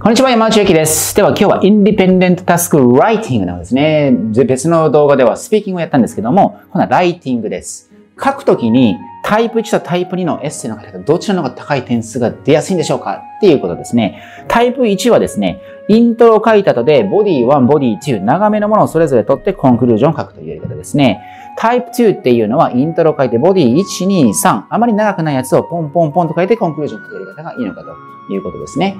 こんにちは、山内ゆきです。では今日はインディペンデントタスクライティングのですね。別の動画ではスピーキングをやったんですけども、今度はライティングです。書くときにタイプ1とタイプ2のエッセイの書き方、どちらの方が高い点数が出やすいんでしょうか？っていうことですね。タイプ1はですね、イントロを書いた後で、ボディ1、ボディ2、長めのものをそれぞれ取ってコンクルージョンを書くというやり方ですね。タイプ2っていうのは、イントロを書いて、ボディ1、2、3、あまり長くないやつをポンポンポンと書いてコンクルージョンを書くやり方がいいのかということですね。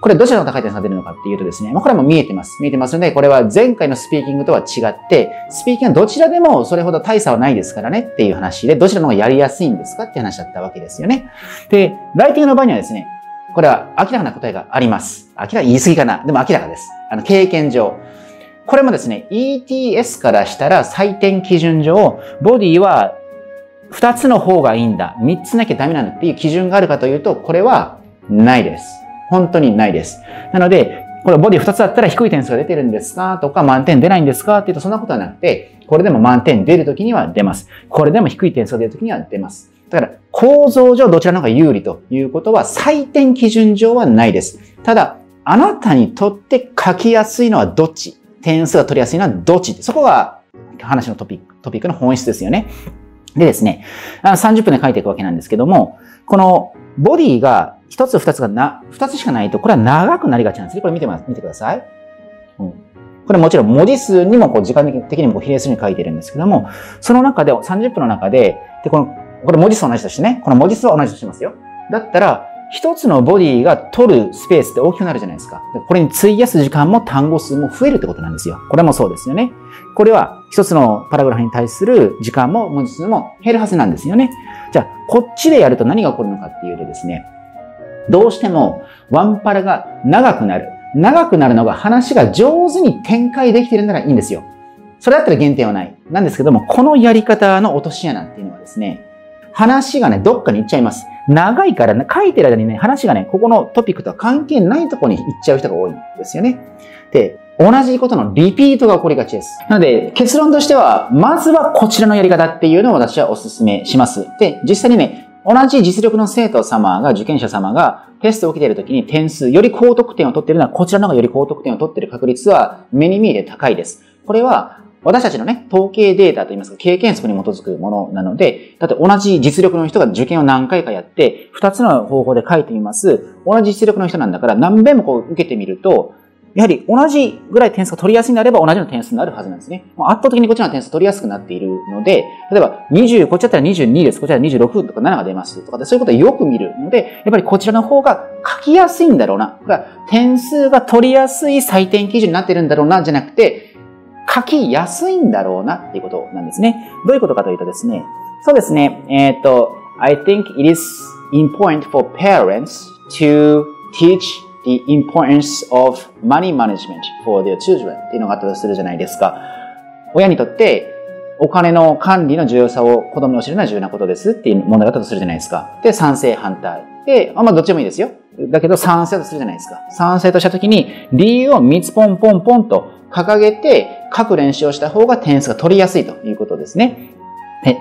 これどちらの高い点が出るのかっていうとですね、まあ、これも見えてます。見えてますので、これは前回のスピーキングとは違って、スピーキングはどちらでもそれほど大差はないですからねっていう話で、どちらの方がやりやすいんですかって話だったわけですよね。で、ライティングの場合にはですね、これは明らかな答えがあります。明らか言い過ぎかな。でも明らかです。あの、経験上。これもですね、ETS からしたら採点基準上、ボディは2つの方がいいんだ。3つなきゃダメなんだっていう基準があるかというと、これはないです。本当にないです。なので、これボディ2つだったら低い点数が出てるんですか？とか満点出ないんですか？って言うとそんなことはなくて、これでも満点出るときには出ます。これでも低い点数が出るときには出ます。だから構造上どちらの方が有利ということは採点基準上はないです。ただ、あなたにとって書きやすいのはどっち？点数が取りやすいのはどっち？そこが話のトピック、トピックの本質ですよね。でですね、30分で書いていくわけなんですけども、このボディが一つ二つがな、二つしかないと、これは長くなりがちなんですね。これ見てます、見てください。うん。これもちろん文字数にもこう時間的にも比例するに書いてるんですけども、その中で、30分の中で、で、この、これ文字数同じとしてね、この文字数は同じとしますよ。だったら、一つのボディが取るスペースって大きくなるじゃないですか。これに費やす時間も単語数も増えるってことなんですよ。これもそうですよね。これは一つのパラグラフに対する時間も文字数も減るはずなんですよね。じゃあ、こっちでやると何が起こるのかっていうとですね、どうしてもワンパラが長くなる。長くなるのが話が上手に展開できてるならいいんですよ。それだったら減点はない。なんですけども、このやり方の落とし穴っていうのはですね、話がね、どっかに行っちゃいます。長いからね、書いてる間にね、話がね、ここのトピックとは関係ないところに行っちゃう人が多いんですよね。で、同じことのリピートが起こりがちです。なので、結論としては、まずはこちらのやり方っていうのを私はお勧めします。で、実際にね、同じ実力の生徒様が、受験者様がテストを受けているときに点数、より高得点を取っているのは、こちらの方がより高得点を取っている確率は目に見えて高いです。これは、私たちのね、統計データといいますか、経験則に基づくものなので、だって同じ実力の人が受験を何回かやって、二つの方法で書いてみます。同じ実力の人なんだから、何遍もこう受けてみると、やはり同じぐらい点数が取りやすいんであれば同じような点数になるはずなんですね。圧倒的にこちらの点数取りやすくなっているので、例えば20、こっちだったら22です、こちら26とか7が出ますとか、そういうことをよく見るので、やっぱりこちらの方が書きやすいんだろうな。点数が取りやすい採点基準になってるんだろうな、じゃなくて、書きやすいんだろうなっていうことなんですね。どういうことかというとですね、そうですね、えっ、と、I think it is important for parents to teach the importance of money management for their children っていうのがあったとするじゃないですか。親にとってお金の管理の重要さを子供に教えるのは重要なことですっていう問題があったとするじゃないですか。で、賛成反対。で、あまあどっちもいいですよ。だけど賛成とするじゃないですか。賛成としたときに理由を3つポンポンポンと掲げて書く練習をした方が点数が取りやすいということですね。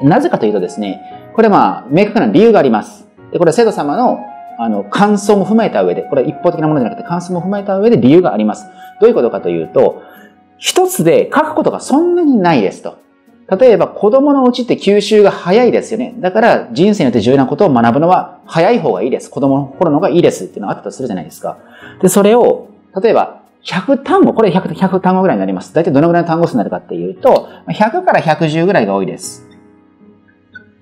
なぜかというとですね、これまあ明確な理由があります。で、これは生徒様のあの、感想も踏まえた上で、これは一方的なものじゃなくて感想も踏まえた上で理由があります。どういうことかというと、一つで書くことがそんなにないですと。例えば子供のうちって吸収が早いですよね。だから人生によって重要なことを学ぶのは早い方がいいです。子供の頃の方がいいですっていうのがあったとするじゃないですか。で、それを、例えば100単語、これ 100, 100単語ぐらいになります。大体どのぐらいの単語数になるかっていうと、100から110ぐらいが多いです。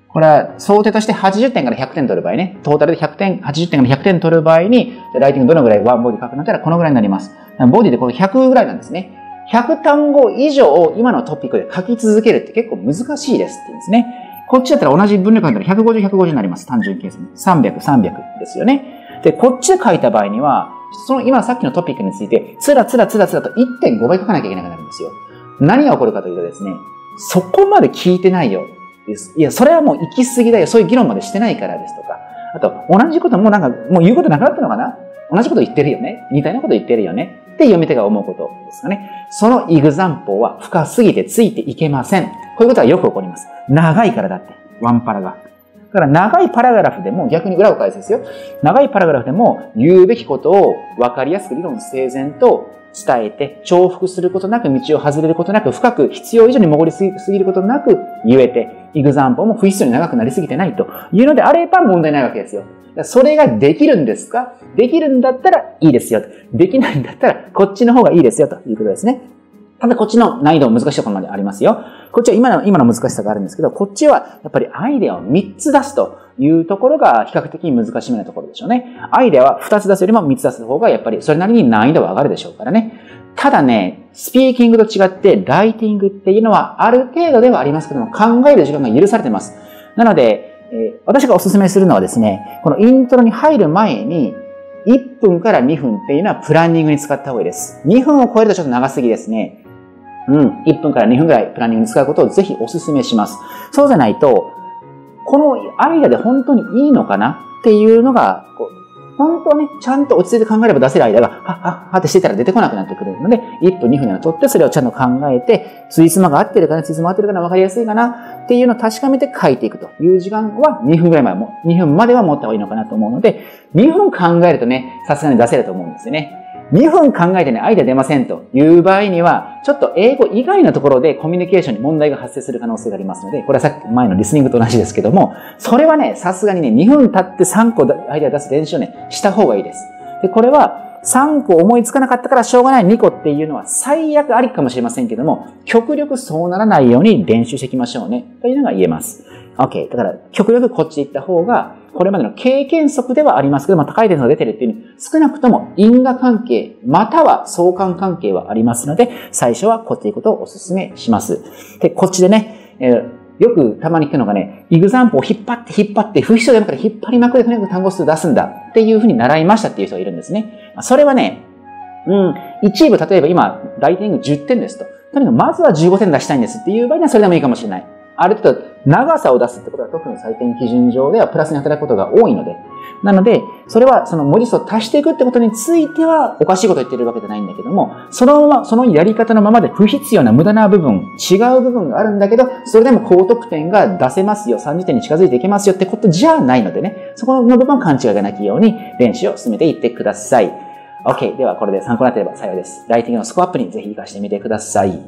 これは想定として80点から100点取る場合ね、トータルで100点、80点から100点取る場合に、ライティングどのぐらいワンボディ書くなったらこのぐらいになります。ボディでこの100ぐらいなんですね。100単語以上を今のトピックで書き続けるって結構難しいですって言うんですね。こっちだったら同じ分量書いたら150、150になります。単純計算。300、300ですよね。で、こっちで書いた場合には、その今さっきのトピックについて、つらつらつらつらと1.5倍書かなきゃいけなくなるんですよ。何が起こるかというとですね、そこまで聞いてないよ。です。いや、それはもう行き過ぎだよ。そういう議論までしてないからですとか。あと、同じこともうなんか、もう言うことなくなったのかな？同じこと言ってるよね？似たようなこと言ってるよね？って読み手が思うことですかね。そのイグザンポは深すぎてついていけません。こういうことはよく起こります。長いからだって。ワンパラが。だから長いパラグラフでも、逆に裏を返すですよ。長いパラグラフでも言うべきことを分かりやすく理論整然と伝えて、重複することなく、道を外れることなく、深く必要以上に潜りすぎることなく言えて、イグザンポも不必要に長くなりすぎてないというのであれば問題ないわけですよ。それができるんですか？できるんだったらいいですよ。できないんだったらこっちの方がいいですよということですね。ただこっちの難易度難しいところまでありますよ。こっちは今の、今の難しさがあるんですけど、こっちはやっぱりアイデアを3つ出すというところが比較的難しめなところでしょうね。アイデアは2つ出すよりも3つ出す方がやっぱりそれなりに難易度は上がるでしょうからね。ただね、スピーキングと違ってライティングっていうのはある程度ではありますけども考える時間が許されてます。なので、え、私がお勧めするのはですね、このイントロに入る前に1分から2分っていうのはプランニングに使った方がいいです。2分を超えるとちょっと長すぎですね。うん、1分から2分ぐらいプランニングに使うことをぜひお勧めします。そうじゃないと、このアイデアで本当にいいのかなっていうのが、こう本当ね、ちゃんと落ち着いて考えれば出せる間が、はっはっはってしてたら出てこなくなってくるので、1分2分には取って、それをちゃんと考えて、ついつまが合ってるかな、ついつま合ってるかな、わかりやすいかな、っていうのを確かめて書いていくという時間は2分ぐらい前も、2分までは持った方がいいのかなと思うので、2分考えるとね、さすがに出せると思うんですよね。2分考えてね、アイデア出ませんという場合には、ちょっと英語以外のところでコミュニケーションに問題が発生する可能性がありますので、これはさっき前のリスニングと同じですけども、それはね、さすがにね、2分経って3個アイデア出す練習をね、した方がいいです。で、これは3個思いつかなかったからしょうがない2個っていうのは最悪ありかもしれませんけども、極力そうならないように練習していきましょうね、というのが言えます。OK。だから、極力こっち行った方が、これまでの経験則ではありますけども、高い点数が出てるっていう、少なくとも因果関係、または相関関係はありますので、最初はこっち行くことをお勧めします。で、こっちでね、えーよくたまに聞くのがね、イグザンプを引っ張って引っ張って、不必要でなくて引っ張りまくりで単語数出すんだっていうふうに習いましたっていう人がいるんですね。それはね、うん、一部、例えば今、ライティング10点ですと。とにかくまずは15点出したいんですっていう場合にはそれでもいいかもしれない。ある程度長さを出すってことは特に採点基準上ではプラスに働くことが多いので、なので、それはその文字数を足していくってことについてはおかしいこと言ってるわけじゃないんだけども、そのまま、そのやり方のままで不必要な無駄な部分、違う部分があるんだけど、それでも高得点が出せますよ、30点に近づいていけますよってことじゃないのでね、そこの部分は勘違いがなきように練習を進めていってください。OK。ではこれで参考になってれば幸いです。ライティングのスコアアップにぜひ活かしてみてください。